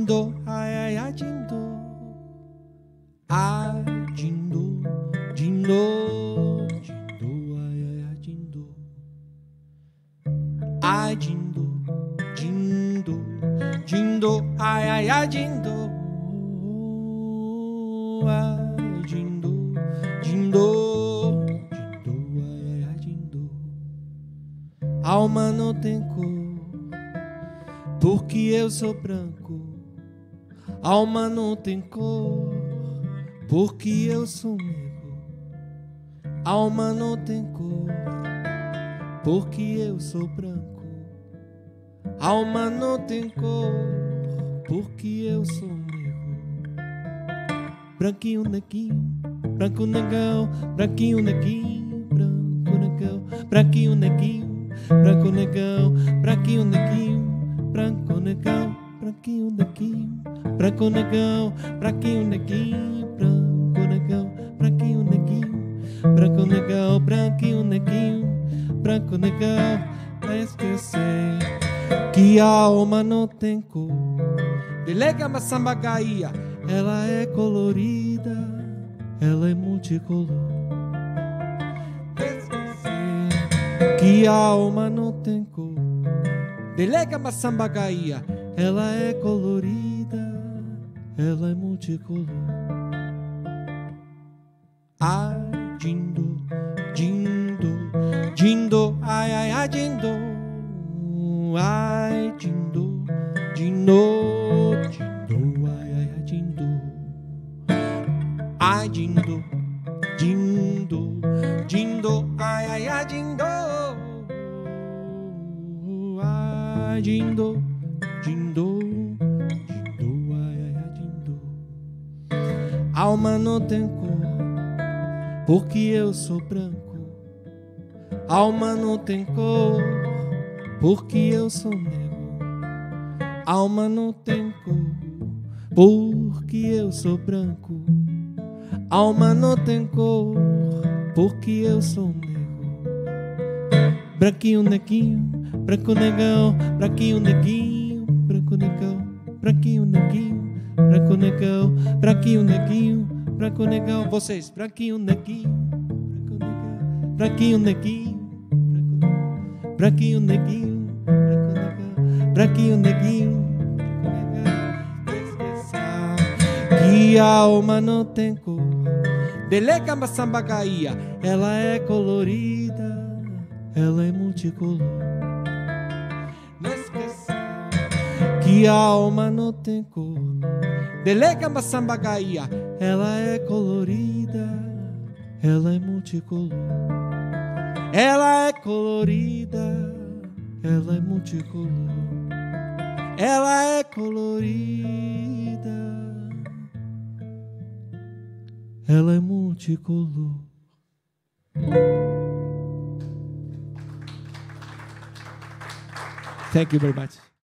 Adindo, ai, ai, adindo, adindo, dindo, dindo, ai, ai, adindo, adindo, dindo, dindo, ai, ai, adindo, adindo, dindo, dindo, ai, ai, adindo, alma não tem cor, porque eu sou branco. Alma não tem cor, porque eu sou negro. Alma não tem cor, porque eu sou branco. Alma não tem cor, porque eu sou negro. Branquinho, neguinho, branco, negão, branquinho, neguinho, branco, negão, branquinho, neguinho, branco, negão, branquinho, neguinho, branco, negão, branquinho, neguinho, branco, negão, branquinho, neguinho, branco, negão, branquinho, neguinho, branco, negão, branquinho, neguinho, branco, negão, pra esquecer que a alma não tem cor. Delega maçamba gaia, ela é colorida, ela é multicolor. Esquecer que a alma não tem cor. Delega maçamba gaia, ela é colorida, ela é multicolor. Ai, dindo, dindo, dindo, ai, ai, ai, dindo. Ai, dindo, dindo, dindo, ai, ai, ai, dindo. Ai, dindo, dindo, ai, ai, ai, dindo. Dindo, dindo, ai, ai, dindo. Alma não tem cor, porque eu sou branco. Alma não tem cor, porque eu sou negro. Alma não tem cor, porque eu sou branco. Alma não tem cor, porque eu sou negro. Branquinho, neguinho, branco, negão, branquinho, negão, branquinho, neguinho, branco, negão, branquinho, neguinho, branco, negão. Vocês, branquinho, neguinho, branco, negão, branquinho, neguinho, branquinho, neguinho, branco, negão, branquinho, neguinho, que a alma não tem cor. Delega maçamba gaia, ela é colorida, ela é multicolor. Que a alma não tem cor. Delega gaia, ela é colorida, ela é multicolor. Ela é colorida, ela é multicolor. Ela é colorida. Ela é multicolor. Thank you very much.